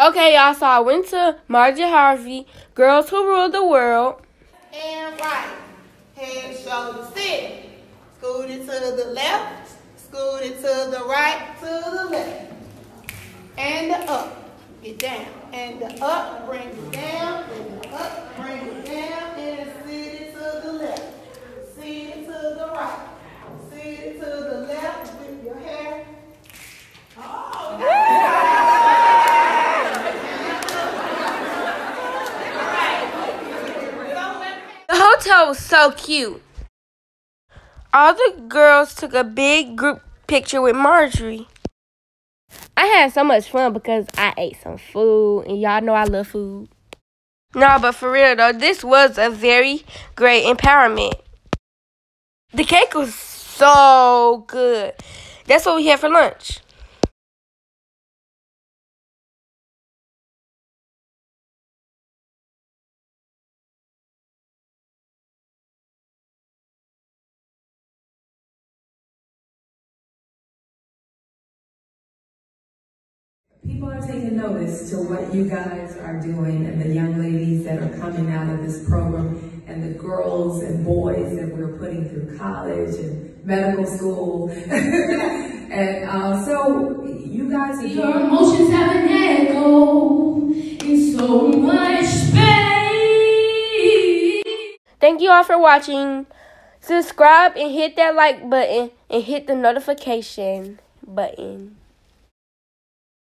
Okay, y'all, so I went to Marjorie Harvey, Girls Who Rule the World. And right. Head, shoulders, sit. Scoot it to the left. Scoot it to the right, to the left. And up. Get down. And up, bring it down. And up, bring it down. And sit it to the left. Sit it to the right. Sit it to the left with your hair. Oh, Hotel was so cute. All the girls took a big group picture with Marjorie. I had so much fun because I ate some food, and y'all know I love food. No, but for real though, this was a very great empowerment. The cake was so good. That's what we had for lunch. People are taking notice to what you guys are doing and the young ladies that are coming out of this program and the girls and boys that we're putting through college and medical school. and uh, so you guys are Your emotions have an echo in so much space. Thank you all for watching. Subscribe and hit that like button and hit the notification button.